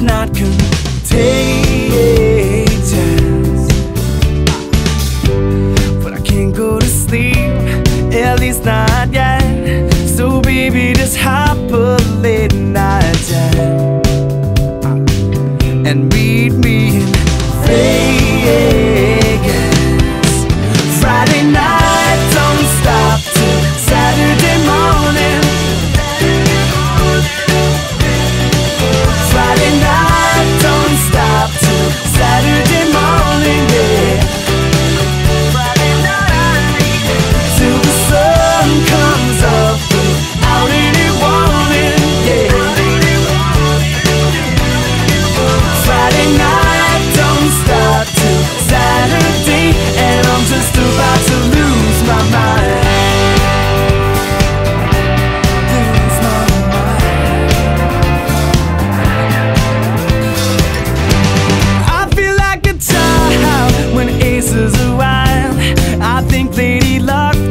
not contagious. But I can't go to sleep, at least not yet. So baby, just hop a late night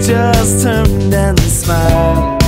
just turned and smiled.